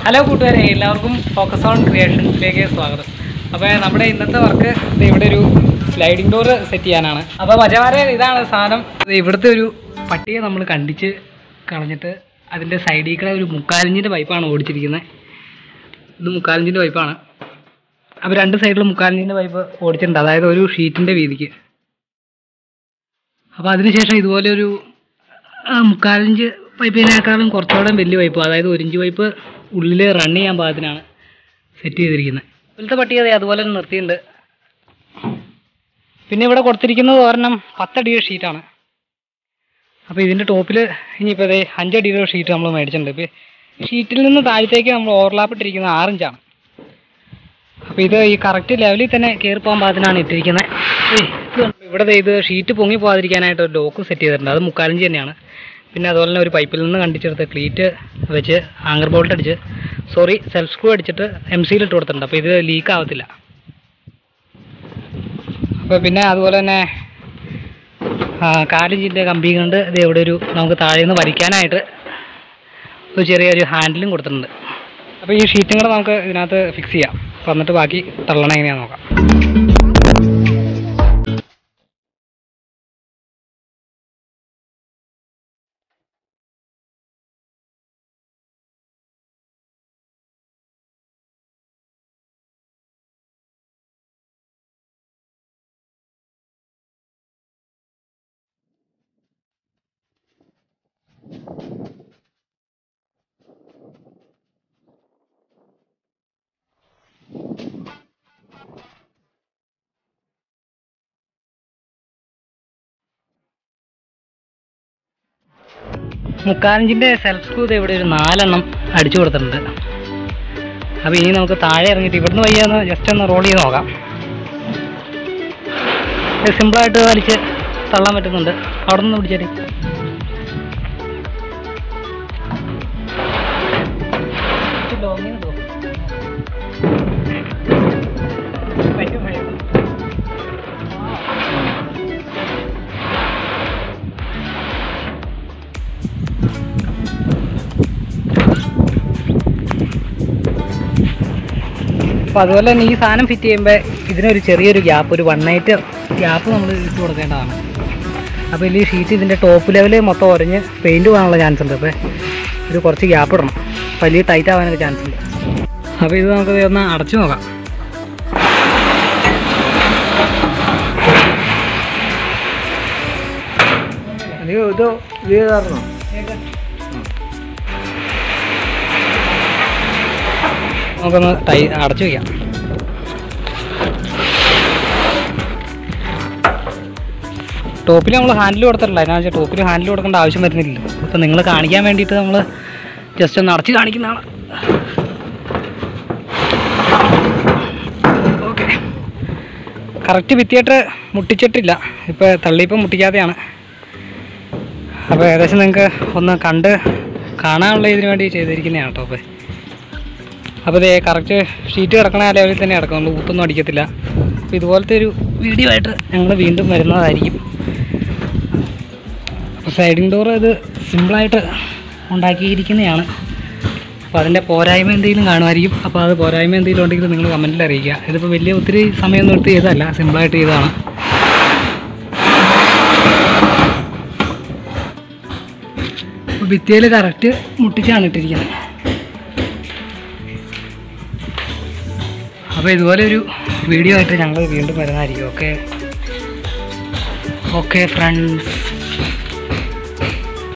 Hello കൂട്ടുകാരെ എല്ലാവർക്കും focus on ക്രിയേഷൻസിലേക്ക് സ്വാഗതം. അപ്പോൾ നമ്മുടെ ഇന്നത്തെ വർക്ക് ഇവിടെ ഒരു സ്ലൈഡിംഗ് ഡോർ സെറ്റ് ചെയ്യാനാണ്. അപ്പോൾ മറ്റമാരെ ഇതാണ് സാധനം. ഇവിടുത്തെ ഒരു പട്ടിയെ നമ്മൾ കണ്ടിച്ച് കളഞ്ഞിട്ട് അതിന്റെ സൈഡിൽ കൂടെ ഒരു മുക്കാലിഞ്ചിന്റെ പൈപ്പാണ് ഓടിച്ചിരിക്കുന്നത് ഇത് മുക്കാലിഞ്ചിന്റെ പൈപ്പാണ് അപ്പോൾ രണ്ട് സൈഡിലും മുക്കാലിഞ്ചിന്റെ പൈപ്പ് ഓടിച്ചിട്ടുണ്ട്. അതായത് ഒരു ഷീറ്റിന്റെ വീതിക്ക്. അപ്പോൾ അതിനുശേഷം ഇതുപോലെ ഒരു മുക്കാലിഞ്ച് പൈപ്പിനേക്കാളും കുറച്ചുകൂടെ വലിയ പൈപ്പ് അതായത് ഒരു ഇഞ്ച് പൈപ്പ് ഉള്ളിൽ റൺ ചെയ്യാൻ പാകത്തിനാണ് സെറ്റ് ചെയ്തിരിക്കുന്നത് ഇപ്പോഴത്തെ പട്ടി അതെ അതുപോലെ തന്നെ നിർത്തിയിട്ടുണ്ട്. പിന്നെ ഇവിടെ കൊടുത്തിരിക്കുന്നത് ഒരെണ്ണം പത്തടിയുടെ ഷീറ്റാണ് അപ്പോൾ ഇതിന്റെ ടോപ്പിൽ ഇനിയിപ്പോൾ അതെ അഞ്ചടിയുടെ ഷീറ്റ് നമ്മൾ മേടിച്ചിട്ടുണ്ട്. ഇപ്പോൾ ഷീറ്റിൽ നിന്ന് താഴത്തേക്ക് നമ്മൾ ഓവർലാപ്പ് ഇട്ടിരിക്കുന്നത് ആറിഞ്ചാണ് അപ്പോൾ ഇത് ഈ കറക്റ്റ് ലെവലിൽ തന്നെ കയറി പോകാൻ പാകത്തിനാണ് ഇട്ടിരിക്കുന്നത്? ഇവിടെ ഇത് ഷീറ്റ് പൊങ്ങി പോകാതിരിക്കാനായിട്ട് ഒരു ലോക്ക് സെറ്റ് ചെയ്തിട്ടുണ്ട്. അത് മുക്കാലഞ്ച് തന്നെയാണ്. പിന്നെ അതുപോലെ തന്നെ ഒരു പൈപ്പിൽ നിന്ന് കണ്ടിച്ചെടുത്ത് ക്ലീറ്റ് വെച്ച് ആങ്കർ ബോൾട്ട് അടിച്ച് സോറി സെൽഫ് സ്ക്രൂ അടിച്ചിട്ട് എം സിയിൽ ഇട്ട് കൊടുത്തിട്ടുണ്ട്. അപ്പോൾ ഇത് ലീക്ക് ആവത്തില്ല. അപ്പോൾ പിന്നെ അതുപോലെ തന്നെ കാലിഞ്ചിന്റെ കമ്പി കൊണ്ട് ഇത് ഇവിടെ ഒരു നമുക്ക് താഴെ നിന്ന് വലിക്കാനായിട്ട് ഒരു ചെറിയൊരു ഹാൻഡിലും കൊടുത്തിട്ടുണ്ട്. അപ്പോൾ ഈ ഷീറ്റും കൂടെ നമുക്ക് ഇതിനകത്ത് ഫിക്സ് ചെയ്യാം. എന്നിട്ട് ബാക്കി തള്ളണം എങ്ങനെയാണെന്ന് നോക്കാം. മുക്കാലഞ്ചിന്റെ സെൽഫ് സ്ക്രൂ ദേ ഇവിടെ ഒരു നാലെണ്ണം അടിച്ചു കൊടുത്തിട്ടുണ്ട്. അപ്പോൾ ഇനി നമുക്ക് താഴെ ഇറങ്ങിയിട്ട് ഇവിടുന്ന് വയ്യാന്ന് ജസ്റ്റ് ഒന്ന് റോൾ ചെയ്ത് നോക്കാം. സിമ്പിളായിട്ട് വലിച്ച് തള്ളാൻ പറ്റുന്നുണ്ട്. അവിടെ നിന്ന് പിടിച്ചേരി. അപ്പോൾ അതുപോലെ തന്നെ ഈ സാധനം ഫിറ്റ് ചെയ്യുമ്പോൾ ഇതിനൊരു ചെറിയൊരു ഗ്യാപ്പ് ഒരു വൺ നൈറ്റ് ഗ്യാപ്പ് നമ്മൾ ഇട്ട് കൊടുക്കേണ്ടതാണ്. അപ്പോൾ ഈ ഷീറ്റ് ഇതിന്റെ ടോപ്പ് ലെവൽ മൊത്തം ഉരഞ്ഞ് പെയിന്റ് പോകാനുള്ള ചാൻസ് ഉണ്ട്. അപ്പോൾ ഇത് കുറച്ച് ഗ്യാപ്പ് ഇടണം. വലിയ ടൈറ്റ് ആവാനൊക്കെ ചാൻസ് ഉണ്ട്. അപ്പോൾ ഇത് നമുക്ക് ഒന്ന് അടച്ചു നോക്കാം. ഇത് ഇത് കാരണോ. നമുക്കൊന്ന് ടൈ അടച്ചു വയ്ക്കാം ടോപ്പിൽ നമ്മൾ ഹാൻഡിൽ കൊടുത്തിട്ടില്ല. വെച്ചാൽ ടോപ്പിൽ ഹാൻഡിൽ കൊടുക്കേണ്ട ആവശ്യം വരുന്നില്ല. അപ്പം നിങ്ങൾ കാണിക്കാൻ വേണ്ടിയിട്ട് നമ്മൾ ജസ്റ്റ് ഒന്ന് അടച്ച് കാണിക്കുന്നതാണ്. ഓക്കെ കറക്റ്റ് ഭിത്തിയായിട്ട് മുട്ടിച്ചിട്ടില്ല. ഇപ്പോൾ തള്ളിയിപ്പം മുട്ടിക്കാതെയാണ്. അപ്പോൾ ഏകദേശം നിങ്ങൾക്ക് ഒന്ന് കണ്ട് കാണാനുള്ള ഇതിന് വേണ്ടി ചെയ്തിരിക്കുന്നതാണ് കേട്ടോ അപ്പോൾ ഇതേ കറക്റ്റ് ഷീറ്റ് കിടക്കണ ലെവലിൽ തന്നെ കിടക്കും. നമ്മൾ ഊത്തൊന്നും അടിക്കത്തില്ല. അപ്പോൾ ഇതുപോലത്തെ ഒരു വീഡിയോ ആയിട്ട് ഞങ്ങൾ വീണ്ടും വരുന്നതായിരിക്കും. അപ്പോൾ സൈഡിങ് ഡോർ ഇത് സിമ്പിളായിട്ട് ഉണ്ടാക്കിയിരിക്കുന്നതാണ്. അപ്പോൾ അതിന്റെ പോരായ്മ എന്തെങ്കിലും കാണുമായിരിക്കും. അപ്പോൾ അത് പോരായ്മ എന്തെങ്കിലും ഉണ്ടെങ്കിൽ നിങ്ങൾ കമന്റിൽ അറിയിക്കുക. ഇതിപ്പോൾ വലിയ ഒത്തിരി സമയമൊന്നും എടുത്ത് ചെയ്തതല്ല. സിമ്പിളായിട്ട് ചെയ്തതാണ്. ഭിത്തിയിൽ കറക്റ്റ് മുട്ടിച്ചാണ് ഇട്ടിരിക്കുന്നത്. അപ്പോൾ ഇതുപോലെ ഒരു വീഡിയോ ആയിട്ട് ഞങ്ങൾ വീണ്ടും വരുന്നതായിരിക്കും. Okay okay friends